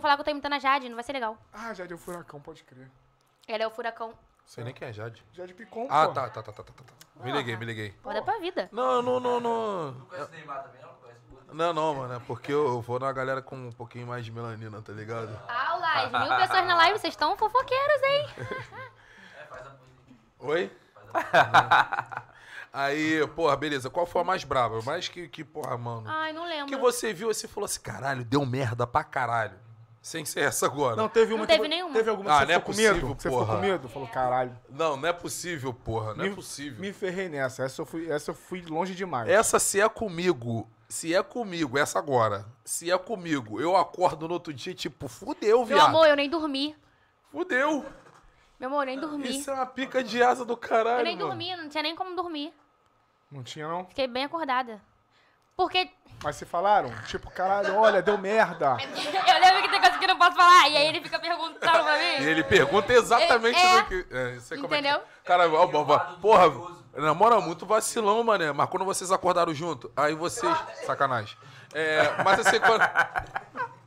não falar que eu tô imitando a Jade, não vai ser legal. Ah, Jade é o furacão, pode crer. Ela é o furacão. Sei nem quem é Jade. Jade Picon, Ah, pô. tá, tá, tá, tá, tá, tá. Me liguei, me liguei. Pô, dá pra vida. Não, não, não, não. Conhece o Neymar também, não? Conhece? Não, não, mano. É porque eu vou na galera com um pouquinho mais de melanina, tá ligado? Ah, o live. Mil pessoas na live, vocês estão fofoqueiros, hein? É, faz a música. Oi? Aí, porra, beleza. Qual foi a mais brava? Mais que, que porra, mano. Ai, não lembro. que você viu e você falou assim, caralho, deu merda pra caralho. Sem ser essa agora. Não, teve uma Não que teve vo- nenhuma. Teve alguma Ah, que você não é ficou com possível, medo? Que Você ficou porra. com medo? Falou, caralho. Não, não é possível, porra. Não é Me- possível. Me ferrei nessa. Essa eu fui, essa eu fui longe demais. Essa se é comigo, se é comigo, essa agora, se é comigo, eu acordo no outro dia, tipo, fudeu, Meu viado. amor, eu nem dormi. Fudeu. Meu amor, eu nem dormi. Isso é uma pica de asa do caralho, Eu nem mano. dormi, não tinha nem como dormir. Não tinha, não? Fiquei bem acordada. Porque Mas se falaram? Tipo, caralho, olha, deu merda. eu lembro que tem coisa que eu não posso falar. E aí ele fica perguntando pra mim. E ele pergunta exatamente É, do que... É, isso aí como é que- entendeu? Cara, ó, ó, ó, porra, namora muito vacilão, mané. Mas quando vocês acordaram junto, aí vocês... Sacanagem. É, mas assim, quando...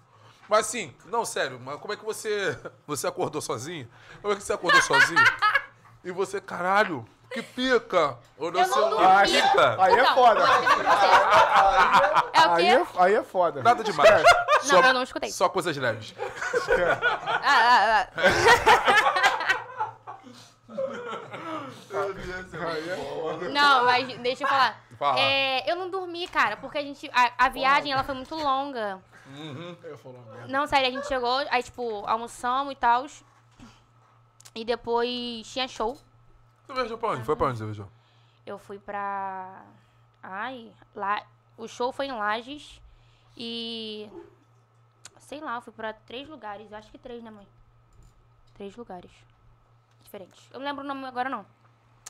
Mas assim, não, sério, mas como é que você... Você acordou sozinho? Como é que você acordou sozinho? E você, caralho, que pica! Olhou Eu não seu- dormi. Ah, Pica. Aí é Não, foda. vou repetir pra vocês. É o Aí quê? é, aí é foda. Nada demais. Não, eu não escutei. Só coisas leves. Ah, ah, ah. Aí é foda. Não, mas deixa eu falar. Fala. É, eu não dormi, cara, porque a gente. A, a viagem ela foi muito longa. Eu falo merda. Não, sério, a gente chegou, aí, tipo, almoçamos e tal. E depois tinha show. Você viajou pra onde? Foi pra onde você viajou? Eu fui pra. Ai, lá. O show foi em Lages. E. Sei lá, eu fui pra três lugares. Eu acho que três, né, mãe? Três lugares. Diferentes. Eu não lembro o nome agora, não.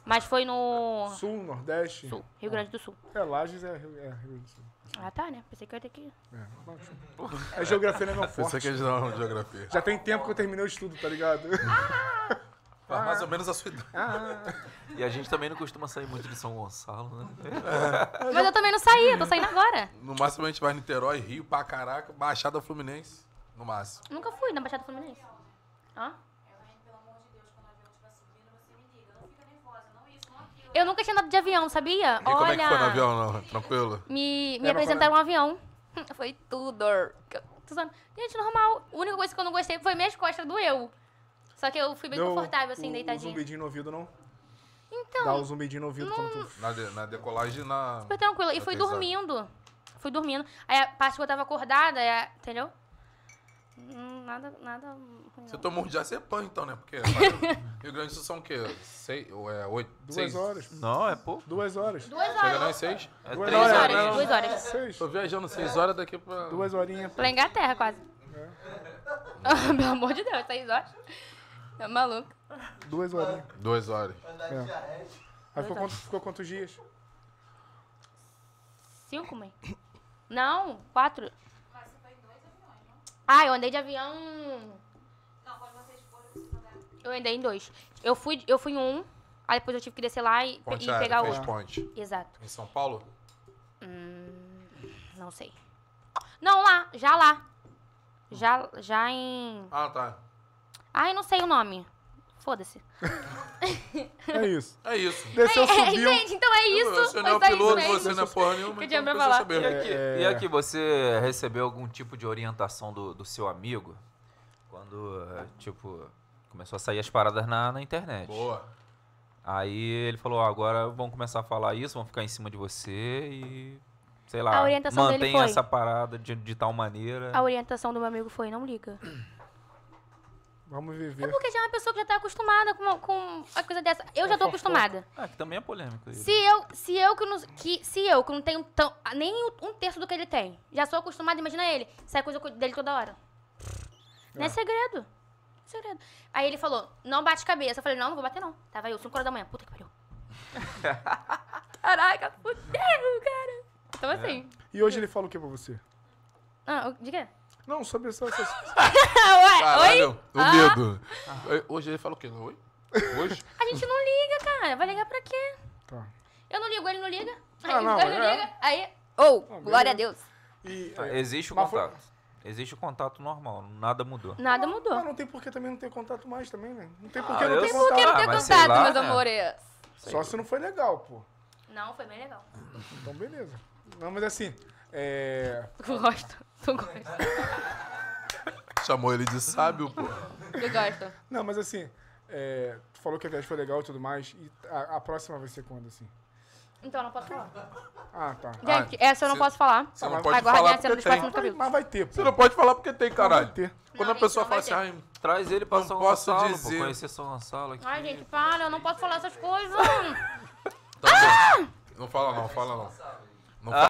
Mas foi no. Sul, Nordeste. Sul, Rio Grande do Sul. É, Lages é Rio, é Rio Grande do Sul. Ah, tá, né? Pensei que eu ia ter que. É, a geografia não é meu Pensei forte. que eles não geografia. Já tem tempo que eu terminei o estudo, tá ligado? Ah, mais ou menos a sua idade. Ah, E a gente também não costuma sair muito de São Gonçalo, né? Mas eu também não saí, eu tô saindo agora. No máximo a gente vai Niterói, Rio, pra caraca, Baixada Fluminense. No máximo. Nunca fui na Baixada Fluminense. Hã? Eu nunca tinha andado de avião, sabia? E como é que foi no Olha, avião, não? Tranquilo? me, me É, apresentaram um avião. Foi tudo. Gente, normal. A única coisa que eu não gostei foi minhas costas doeu. Só que eu fui bem deu confortável, assim, o, o deitadinha. zumbidinho no ouvido, não? Então, Dá o zumbidinho no ouvido quando tu... Na, de- na decolagem na. super tranquilo. E fui dormindo. Fui dormindo. Aí a parte que eu tava acordada, é- entendeu? Hum, Nada, nada. Você não. tomou um diazepam, então, né? Porque Rio Grande do Sul são o quê? Seis, ou é, oito? Duas seis? horas. Não, é pouco. Duas horas. Duas Chega não em horas. seis? É Duas três horas, horas. Duas horas. Duas horas. Seis. Tô viajando seis horas daqui pra. Duas horinhas. Pra Inglaterra, quase. Pelo amor de Deus, seis horas. É maluco. Duas horinhas. Duas horas. É. Aí ficou, quanto- ficou quantos dias? Cinco, mãe? Não, quatro. Ah, eu andei de avião. Eu andei em dois. Eu fui, eu fui em um, aí depois eu tive que descer lá e, Ponte e aérea, pegar outro. ponte. Exato. Em São Paulo? Não sei. Não, lá, já lá. Já, já em. Ah, tá. Ai, não sei o nome. Foda-se. É isso. É isso. Desceu, É, subiu. gente, então é isso. Você não é o piloto, você não é porra nenhuma. Que então pra falar. saber. E aqui, É, e é. aqui, você recebeu algum tipo de orientação do, do seu amigo? Quando, tipo, começou a sair as paradas na, na internet. Boa. Aí ele falou, ó, agora vão começar a falar isso, vão ficar em cima de você e, sei lá, A orientação dele mantém foi- essa parada de, de tal maneira. A orientação do meu amigo foi: não liga. Vamos É viver. porque já é uma pessoa que já tá acostumada com, com a coisa dessa. Eu já tô acostumada. Ah, que também é polêmico isso. Se eu, se eu que não, que, se eu que não tenho tão, nem um terço do que ele tem, já sou acostumada, imagina ele, sai coisa dele toda hora. Não é segredo. Não é segredo. Aí ele falou, não bate cabeça. Eu falei, não, não vou bater não. Tava eu, 5 horas da manhã. Puta que pariu. Caraca, fudeu, cara. Então assim. E hoje ele fala o que pra você? Ah, o- de quê? Não, sobre essa... Ué, Caralho, oi? o Ah. medo. Hoje ele fala o quê? Oi? Hoje? A gente não liga, cara. Vai ligar pra quê? Tá. Eu não ligo, ele não liga. Aí Ah, não, ele não é. liga. Aí. Oh, Ah, glória a. Deus. E, Tá, é, Existe o mas foi- contato. Existe o contato normal, nada mudou. Nada Mas mudou. não tem por que também não ter contato mais também, né? Não tem por Ah, que não eu ter sei. contato. Por que não Ah, ter mas sei contato, lá, meus né? amores? Só se não foi legal, pô. Não, foi bem legal. Então, beleza. Não, mas assim, é... Tu gosta. Tu gosta. Chamou ele de sábio, pô. Tu gosta? Não, mas assim, é... tu falou que a viagem foi legal e tudo mais, e a, a próxima vai ser quando, assim? Então, eu não posso falar. Ah, tá. Gente, essa eu não você- posso falar. Você não mas pode Aguardem falar a cena porque dos tem. próximos capítulos. Mas vai ter, pô. Você não pode falar porque tem, caralho. Vai ter. Quando Não, a pessoa fala não assim, vai ai, Traz ele pra Não São posso Gonçalo, dizer. pô, conhecer São Gonçalo aqui. Ai, gente, para, eu não posso falar essas coisas. tá bom. Não fala não, fala não. Não fala